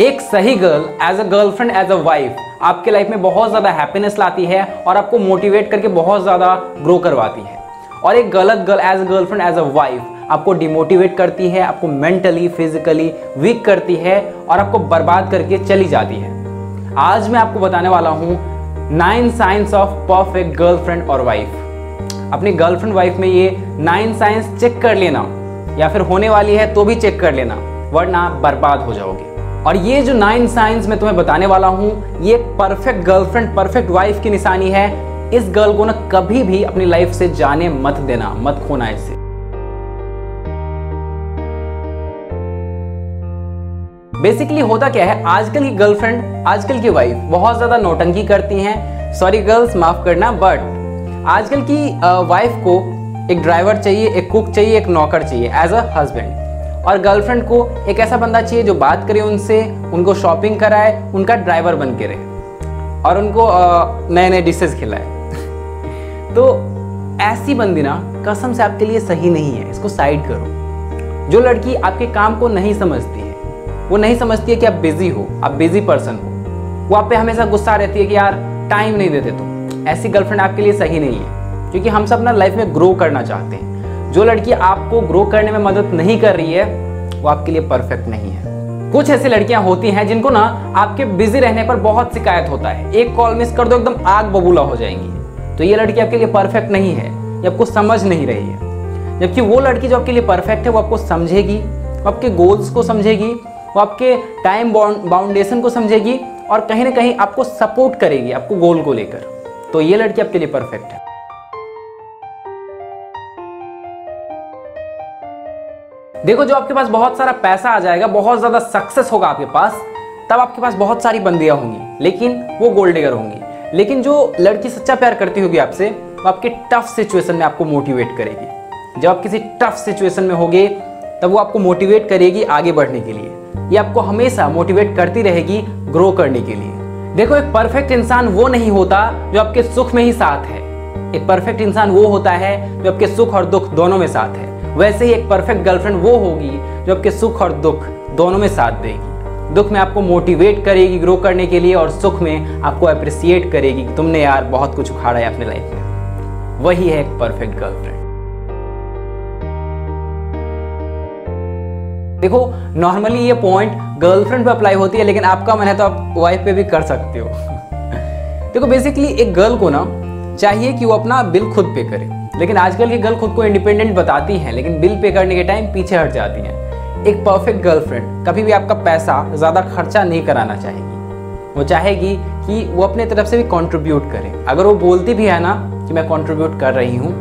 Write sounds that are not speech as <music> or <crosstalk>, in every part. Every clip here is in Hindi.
एक सही girl as a girlfriend as a wife आपके लाइफ में बहुत ज़्यादा हैप्पीनेस लाती है और आपको मोटिवेट करके बहुत ज़्यादा ग्रो करवाती है। और एक गलत girl as a girlfriend as a wife आपको डिमोटिवेट करती है, आपको मेंटली फिजिकली वीक करती है और आपको बर्बाद करके चली जाती है। आज मैं आपको बताने वाला हूँ nine signs of perfect girlfriend और वाइफ अपनी गर्लफ्रेंड वाइफ में ये नाइन साइंस चेक कर लेना, या फिर होने वाली है तो भी चेक कर लेना, वरना बर्बाद हो जाओगे। और ये जो नाइन साइंस मैं तुम्हें बताने वाला हूँ, ये परफेक्ट गर्लफ्रेंड परफेक्ट वाइफ की निशानी है। इस गर्ल को ना कभी भी अपनी लाइफ से जाने मत देना, मत खोना इसे। बेसिकली होता क्या है, आजकल की गर्लफ्रेंड आजकल की वाइफ बहुत ज़्यादा नोटंकी करती हैं। सॉरी गर्ल्स माफ़ करना बट आजकल की वाइफ को एक ड्राइवर चाहिए, एक कुक चाहिए, एक नौकर चाहिए एज अ हस्बैंड और गर्लफ्रेंड को एक ऐसा बंदा चाहिए जो बात करे उनसे, उनको शॉपिंग कराए, उनका ड्राइवर बन के रहे और उनको नए नए डिशेज खिलाए। <laughs> तो ऐसी बंदी ना, कसम से आपके लिए सही नहीं है, इसको साइड करो। जो लड़की आपके काम को नहीं समझती है, वो नहीं समझती है कि आप बिज़ी हो, आप बिज़ी पर्सन हो, वो आप पे हमेशा गुस्सा रहती है कि यार टाइम नहीं देते तुम ऐसी गर्लफ्रेंड आपके लिए सही नहीं है, क्योंकि हम सब ना लाइफ में ग्रो करना चाहते हैं। जो लड़की आपको ग्रो करने में मदद नहीं कर रही है, वो आपके लिए परफेक्ट नहीं है। कुछ ऐसी लड़कियाँ होती हैं जिनको ना आपके बिज़ी रहने पर बहुत शिकायत होता है। एक कॉल मिस कर दो, एकदम आग बबूला हो जाएँगी। तो ये लड़की आपके लिए परफेक्ट नहीं है, ये आपको समझ नहीं रही है। जबकि वो लड़की जो आपके लिए परफेक्ट है, वो आपको समझेगी, वो आपके गोल्स को समझेगी, वो आपके टाइम बाउंडेशन को समझेगी और कहीं ना कहीं आपको सपोर्ट करेगी, आपको गोल को लेकर। तो ये लड़की आपके लिए परफेक्ट है। देखो, जो आपके पास बहुत सारा पैसा आ जाएगा, बहुत ज़्यादा सक्सेस होगा आपके पास, तब आपके पास बहुत सारी बंदियाँ होंगी। लेकिन वो गोल्ड डिगर होंगी। लेकिन जो लड़की सच्चा प्यार करती होगी आपसे, वो आपके टफ सिचुएशन में आपको मोटिवेट करेगी। जब आप किसी टफ सिचुएशन में होगे, तब वो आपको मोटिवेट करेगी आगे बढ़ने के लिए। ये आपको हमेशा मोटिवेट करती रहेगी ग्रो करने के लिए। देखो, एक परफेक्ट इंसान वो नहीं होता जो आपके सुख में ही साथ है। एक परफेक्ट इंसान वो होता है जो आपके सुख और दुख दोनों में साथ है। वैसे ही एक परफेक्ट गर्लफ्रेंड वो होगी जो आपके सुख और दुख दोनों में साथ देगी। दुख में आपको मोटिवेट करेगी ग्रो करने के लिए और सुख में आपको अप्रिसिएट करेगी कि तुमने यार बहुत कुछ उखाड़ा है अपने लाइफ में। वही है एक परफेक्ट गर्लफ्रेंड देखो नॉर्मली ये पॉइंट गर्लफ्रेंड पे अप्लाई होती है, लेकिन आपका मन है तो आप वाइफ पे भी कर सकते हो। <laughs> देखो बेसिकली एक गर्ल को ना चाहिए कि वो अपना बिल खुद पे करे। लेकिन आजकल की गर्ल खुद को इंडिपेंडेंट बताती हैं, लेकिन बिल पे करने के टाइम पीछे हट जाती हैं। एक परफेक्ट गर्लफ्रेंड कभी भी आपका पैसा ज़्यादा खर्चा नहीं कराना चाहेगी। वो चाहेगी कि वो अपने तरफ़ से भी कंट्रीब्यूट करे। अगर वो बोलती भी है ना कि मैं कंट्रीब्यूट कर रही हूँ,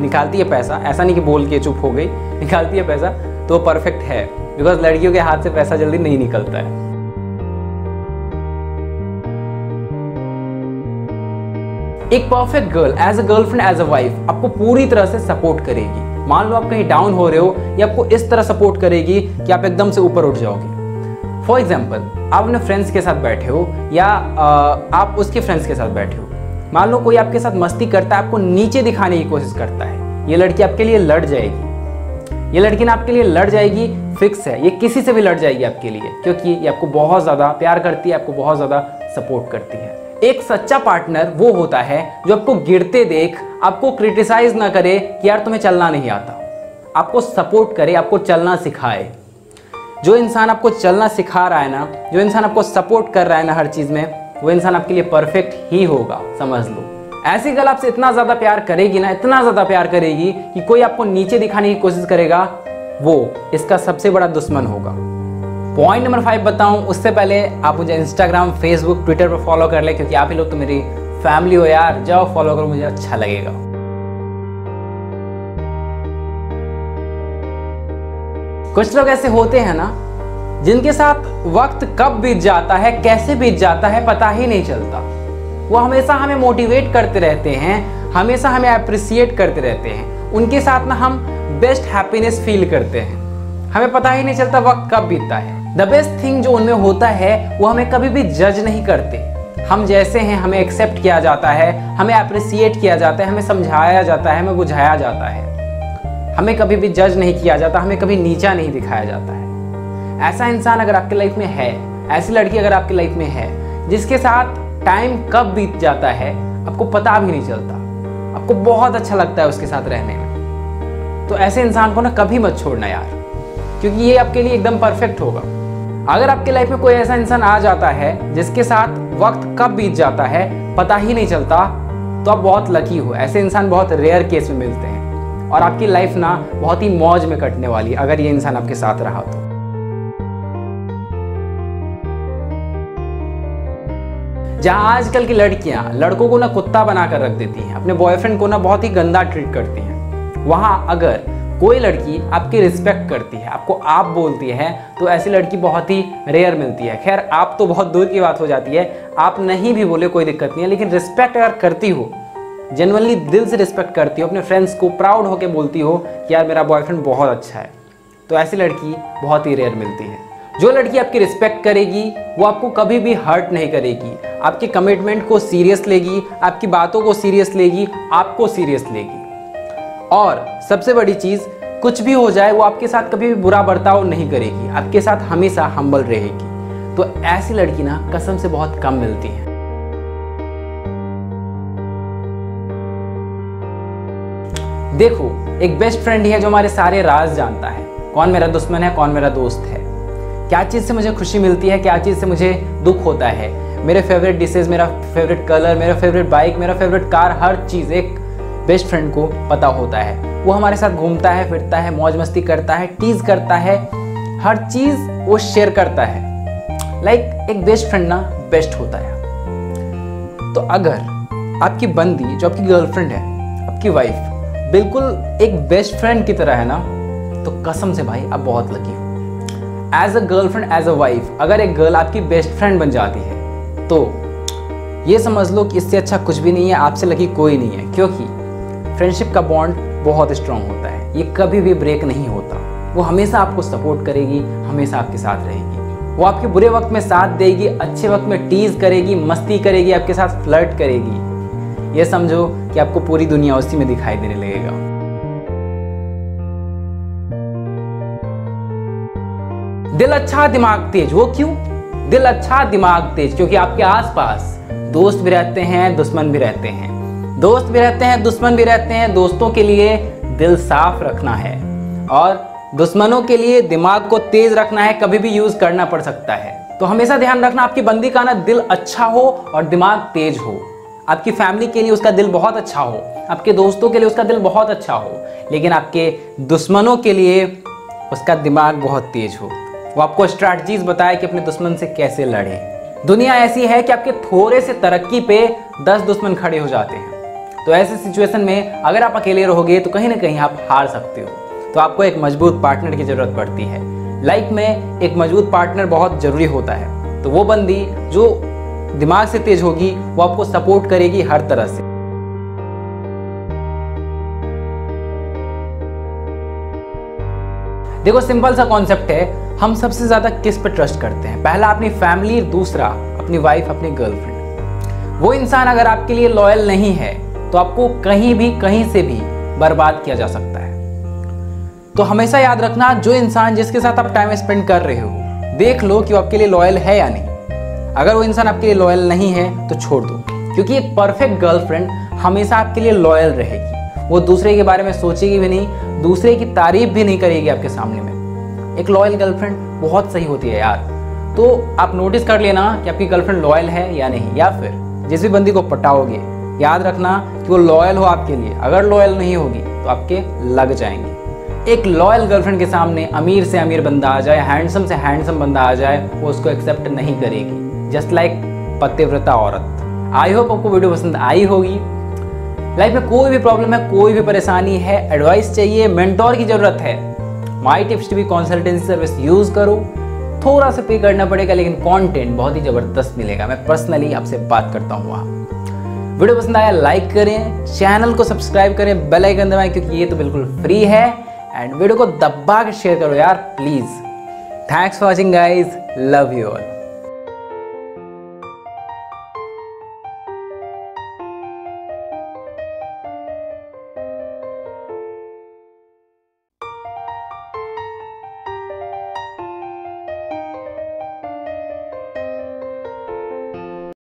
निकालती है पैसा, ऐसा नहीं कि बोल के चुप हो गई, <laughs> निकालती है पैसा तो वो परफेक्ट है। बिकॉज़ लड़कियों के हाथ से पैसा जल्दी नहीं निकलता है। एक perfect girl as a girlfriend as a wife आपको पूरी तरह से सपोर्ट करेगी। मान लो आप कहीं डाउन हो रहे हो, या आपको इस तरह सपोर्ट करेगी कि आप एकदम से ऊपर उठ जाओगे। फॉर एग्ज़ाम्पल आप अपने फ्रेंड्स के साथ बैठे हो, या आप उसके फ्रेंड्स के साथ बैठे हो। मान लो कोई आपके साथ मस्ती करता है, आपको नीचे दिखाने की कोशिश करता है। ये लड़की आपके लिए लड़ जाएगी। ये लड़की ना आपके लिए लड़ जाएगी फिक्स है। ये किसी से भी लड़ जाएगी आपके लिए, क्योंकि ये आपको बहुत ज़्यादा प्यार करती है, आपको बहुत ज़्यादा सपोर्ट करती है। एक सच्चा पार्टनर वो होता है जो आपको गिरते देख, आपको क्रिटिसाइज ना करे कि यार तुम्हें चलना नहीं आता। आपको सपोर्ट करे, आपको चलना सिखाए। जो इंसान आपको चलना सिखा रहा है ना, जो इंसान आपको सपोर्ट कर रहा है ना हर चीज़ में, वो इंसान आपके लिए परफेक्ट ही होगा, समझ लो। ऐसी गर्ल आपसे इतना ज़्यादा प्यार करेगी ना, इतना ज़्यादा प्यार करेगी कि कोई आपको नीचे दिखाने की कोशिश करेगा, वो इसका सबसे बड़ा दुश्मन होगा। पॉइंट नंबर फाइव बताऊँ, उससे पहले आप मुझे इंस्टाग्राम फेसबुक ट्विटर पर फॉलो कर ले, क्योंकि आप ही लोग तो मेरी फैमिली हो यार। जाओ फॉलो करो, मुझे अच्छा लगेगा। कुछ लोग ऐसे होते हैं ना, जिनके साथ वक्त कब बीत जाता है, कैसे बीत जाता है, पता ही नहीं चलता। वो हमेशा हमें मोटिवेट करते रहते हैं, हमेशा हमें अप्रिसिएट करते रहते हैं। उनके साथ ना हम बेस्ट हैप्पीनेस फील करते हैं। हमें पता ही नहीं चलता वक्त कब बीतता है। द बेस्ट थिंग जो उनमें होता है, वो हमें कभी भी जज नहीं करते। हम जैसे हैं, हमें एक्सेप्ट किया जाता है, हमें अप्रिसिएट किया जाता है, हमें समझाया जाता है, हमें बुझाया जाता है। हमें कभी भी जज नहीं किया जाता, हमें कभी नीचा नहीं दिखाया जाता है। ऐसा इंसान अगर आपके लाइफ में है, ऐसी लड़की अगर आपकी लाइफ में है, जिसके साथ टाइम कब बीत जाता है, आपको पता भी नहीं चलता। आपको बहुत अच्छा लगता है उसके साथ रहने में। तो ऐसे इंसान को ना कभी मत छोड़ना यार, क्योंकि ये आपके लिए एकदम परफेक्ट होगा। अगर आपके लाइफ में कोई ऐसा इंसान आ जाता है, जिसके साथ वक्त कब बीत जाता है, पता ही नहीं चलता तो आप बहुत लकी हो। ऐसे इंसान बहुत रेयर केस में मिलते हैं। और आपकी लाइफ ना बहुत ही मौज में कटने वाली है, अगर ये इंसान आपके साथ रहा तो। जहाँ आजकल की लड़कियाँ लड़कों को ना कुत्ता बनाकर रख देती हैं, अपने बॉयफ्रेंड को ना बहुत ही गंदा ट्रीट करती हैं, वहाँ अगर कोई लड़की आपकी रिस्पेक्ट करती है, आपको आप बोलती है तो ऐसी लड़की बहुत ही रेयर मिलती है। खैर, आप तो बहुत दूर की बात हो जाती है, आप नहीं भी बोले कोई दिक्कत नहीं है, लेकिन रिस्पेक्ट अगर करती हो जनरली दिल से रिस्पेक्ट करती हो, अपने फ्रेंड्स को प्राउड होकर बोलती हो कि यार मेरा बॉयफ्रेंड बहुत अच्छा है तो ऐसी लड़की बहुत ही रेयर मिलती है। जो लड़की आपकी रिस्पेक्ट करेगी, वो आपको कभी भी हर्ट नहीं करेगी। आपके कमिटमेंट को सीरियस लेगी, आपकी बातों को सीरियस लेगी, आपको सीरियस लेगी। और सबसे बड़ी चीज़, कुछ भी हो जाए, वो आपके साथ कभी भी बुरा बर्ताव नहीं करेगी। आपके साथ हमेशा हम्बल रहेगी। तो ऐसी लड़की ना, कसम से बहुत कम मिलती है। देखो, एक बेस्ट फ्रेंड ही है जो हमारे सारे राज जानता है। कौन मेरा दुश्मन है, कौन मेरा दोस्त है। क्या चीज़ से मुझे खुशी मिलती है, क्या चीज़ से मुझे दुख होता है? मेरे फेवरेट डिशेज मेरा फेवरेट कलर मेरा फेवरेट बाइक मेरा फेवरेट कार हर चीज़ एक बेस्ट फ्रेंड को पता होता है। वो हमारे साथ घूमता है फिरता है मौज मस्ती करता है टीज करता है हर चीज़ वो शेयर करता है। लाइक like, एक बेस्ट फ्रेंड ना बेस्ट होता है। तो अगर आपकी बंदी जो आपकी गर्लफ्रेंड है आपकी वाइफ बिल्कुल एक बेस्ट फ्रेंड की तरह है ना तो कसम से भाई आप बहुत लकी हो। As a girlfriend as a wife अगर एक गर्ल आपकी बेस्ट फ्रेंड बन जाती है तो ये समझ लो कि इससे अच्छा कुछ भी नहीं है आपसे लकी कोई नहीं है। क्योंकि फ्रेंडशिप का बॉन्ड बहुत स्ट्रांग होता है। ये कभी भी ब्रेक नहीं होता। वो हमेशा आपको सपोर्ट करेगी, हमेशा आपके साथ रहेगी। वो आपके बुरे वक्त में साथ देगी, अच्छे वक्त में टीज करेगी, मस्ती करेगी, आपके साथ फ्लर्ट करेगी। ये समझो कि आपको पूरी दुनिया उसी में दिखाई देने लगेगा। दिल अच्छा दिमाग तेज। वो क्यों? दिल अच्छा दिमाग तेज, क्योंकि आपके आसपास दोस्त भी रहते हैं, दुश्मन भी रहते हैं। दोस्त भी रहते हैं, दुश्मन भी रहते हैं, दोस्तों के लिए दिल साफ़ रखना है। और दुश्मनों के लिए दिमाग को तेज रखना है, कभी भी यूज़ करना पड़ सकता है। तो हमेशा ध्यान रखना, आपकी बंदी का ना दिल अच्छा हो और दिमाग तेज हो। आपकी फैमिली के लिए उसका दिल बहुत अच्छा हो, आपके दोस्तों के लिए उसका दिल बहुत अच्छा हो, लेकिन आपके दुश्मनों के लिए उसका दिमाग बहुत तेज हो। वो आपको स्ट्रैटेजीज बताए कि अपने दुश्मन से कैसे लड़े। दुनिया ऐसी है कि आपके थोड़े से तरक्की पे दस दुश्मन खड़े हो जाते हैं। तो ऐसे सिचुएशन में अगर आप अकेले रहोगे तो कहीं ना कहीं आप हार सकते हो। तो आपको एक मज़बूत पार्टनर की ज़रूरत पड़ती है। लाइफ में एक मज़बूत पार्टनर बहुत ज़रूरी होता है। तो वो बंदी जो दिमाग से तेज होगी, वो आपको सपोर्ट करेगी हर तरह से। देखो सिंपल सा कॉन्सेप्ट है। हम सबसे ज़्यादा किस पे ट्रस्ट करते हैं? पहला अपनी फैमिली दूसरा अपनी वाइफ अपनी गर्लफ्रेंड वो इंसान अगर आपके लिए लॉयल नहीं है तो आपको कहीं भी, कहीं से भी बर्बाद किया जा सकता है। तो हमेशा याद रखना, जो इंसान जिसके साथ आप टाइम स्पेंड कर रहे हो, देख लो कि वो आपके लिए लॉयल है या नहीं। अगर वो इंसान आपके लिए लॉयल नहीं है तो छोड़ दो। क्योंकि एक परफेक्ट गर्लफ्रेंड हमेशा आपके लिए लॉयल रहेगी। वो दूसरे के बारे में सोचेगी भी नहीं, दूसरे की तारीफ़ भी नहीं करेगी आपके सामने में। एक लॉयल गर्लफ्रेंड बहुत सही होती है यार। तो आप नोटिस कर लेना कि आपकी गर्लफ्रेंड लॉयल है या नहीं, या फिर जिस भी बंदी को पटाओगे याद रखना कि वो लॉयल हो आपके लिए। अगर लॉयल नहीं होगी तो आपके लग जाएँगे। एक लॉयल गर्लफ्रेंड के सामने अमीर से अमीर बंदा आ जाए हैंडसम से हैंडसम बंदा आ जाए, वो उसको एक्सेप्ट नहीं करेगी। जस्ट लाइक पतिव्रता औरत। आई होप आपको वीडियो पसंद आई होगी। लाइफ में कोई भी प्रॉब्लम है, कोई भी परेशानी है एडवाइस चाहिए मेंटोर की ज़रूरत है my tips TV consultancy service use करो। थोड़ा सा पे करना पड़ेगा, लेकिन कंटेंट बहुत ही ज़बरदस्त मिलेगा। मैं पर्सनली आपसे बात करता हूँ वहाँ। वीडियो पसंद आया लाइक करें चैनल को सब्सक्राइब करें बेल आइकन दबाएँ, क्योंकि ये तो बिल्कुल फ्री है। एंड वीडियो को दबा के शेयर करो यार please thanks for watching guys love you all